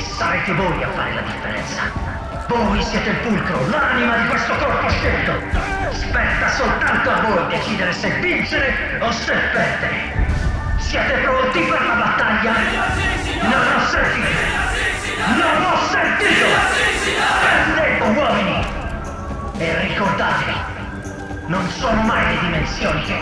Sarete voi a fare la differenza. Voi siete il fulcro, l'anima di questo corpo scelto. Spetta soltanto a voi decidere se vincere o se perdere. Siete pronti per la battaglia? Non ho sentito! Non ho sentito! Prendete uomini! E ricordatevi, non sono mai le dimensioni che